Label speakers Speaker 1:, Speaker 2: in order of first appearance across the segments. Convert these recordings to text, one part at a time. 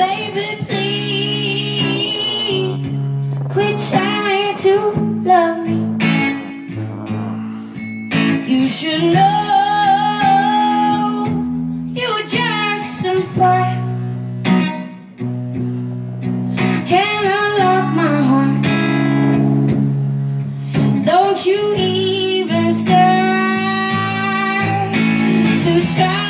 Speaker 1: Baby, please quit trying to love me. You should know you're just some fun. Can unlock my heart. Don't you even start to try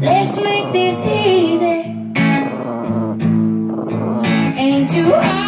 Speaker 1: let's make this easy. Ain't too hard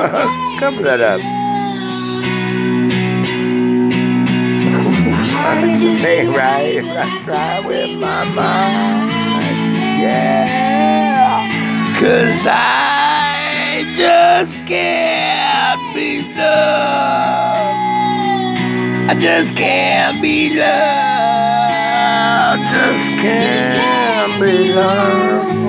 Speaker 2: Cover that up. Say right, I try with my mind. Yeah. Cause I just can't be loved. I just can't be loved. Just can't be loved.